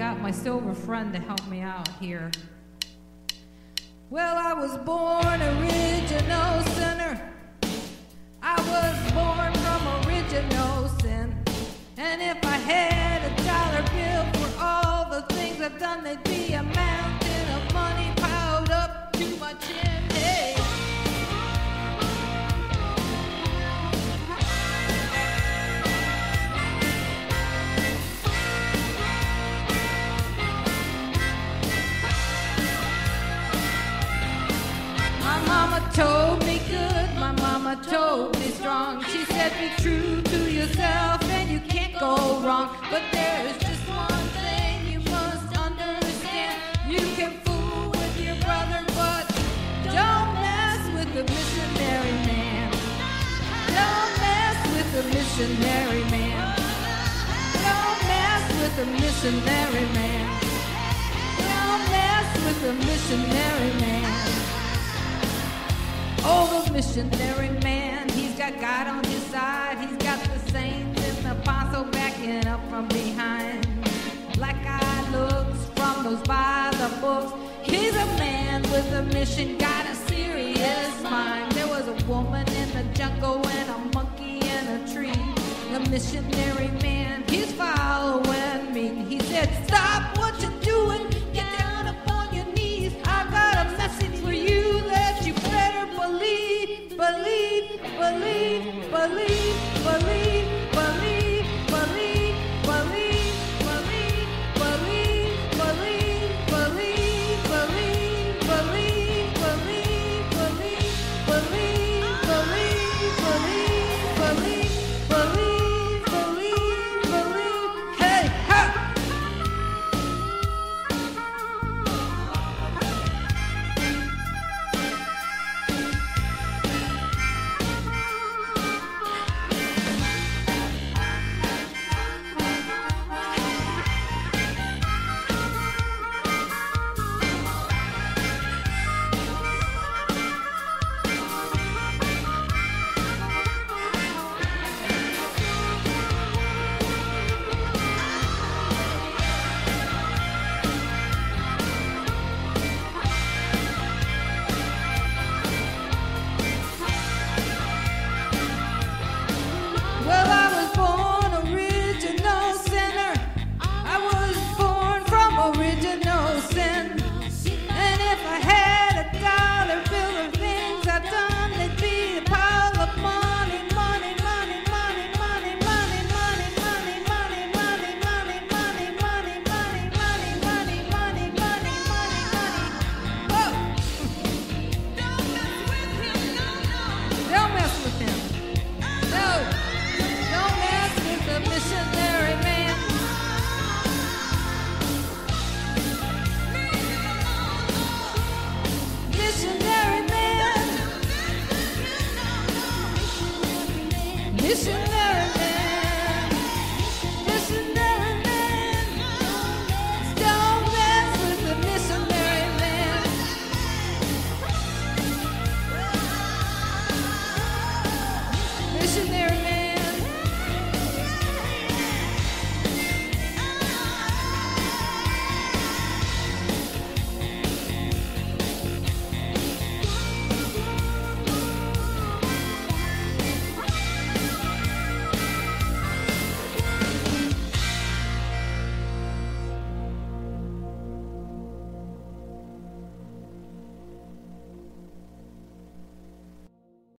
got my silver friend to help me out here. Well, I was born original sinner. I was born from original sin. And if I had a dollar bill for all the things I've done, they'd be a mama told me strong. She said be true to yourself and you can't go wrong. But there's just one thing you must understand. You can fool with your brother, but don't mess with the missionary man. Don't mess with the missionary man. Don't mess with the missionary man. Don't mess with the missionary man. Oh, the missionary man, he's got God on his side. He's got the saints and the apostle backing up from behind. Black eye looks from those by the books. He's a man with a mission, got a serious mind. There was a woman in the jungle and a monkey in a tree. The missionary man, he's following believe. You. your.